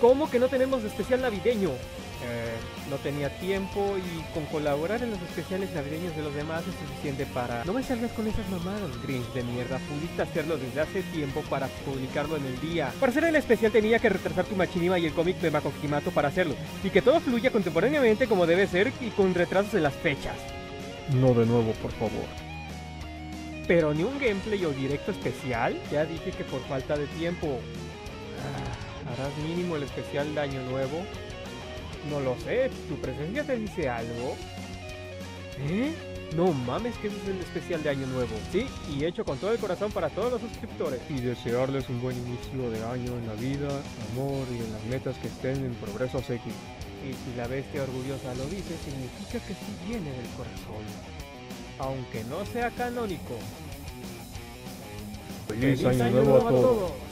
¿Cómo que no tenemos especial navideño? Eh, no tenía tiempo y con colaborar en los especiales navideños de los demás es suficiente para... No me salgas con esas mamadas, Grinch de mierda. Pudiste hacerlo desde hace tiempo para publicarlo en el día. Para hacer el especial tenía que retrasar tu machinima y el cómic de Makokimato para hacerlo. Y que todo fluya contemporáneamente como debe ser y con retrasos en las fechas. No de nuevo, por favor. Pero ni un gameplay o directo especial. Ya dije que por falta de tiempo. Ah, ¿Harás mínimo el especial de Año Nuevo? No lo sé, ¿tu presencia te dice algo? ¿Eh? No mames que ese es el especial de Año Nuevo. Sí, y hecho con todo el corazón para todos los suscriptores. Y desearles un buen inicio de año en la vida, amor y en las metas que estén en progreso seguir. Y si la bestia orgullosa lo dice, significa que sí viene del corazón. Aunque no sea canónico. Feliz, año, nuevo, a todos.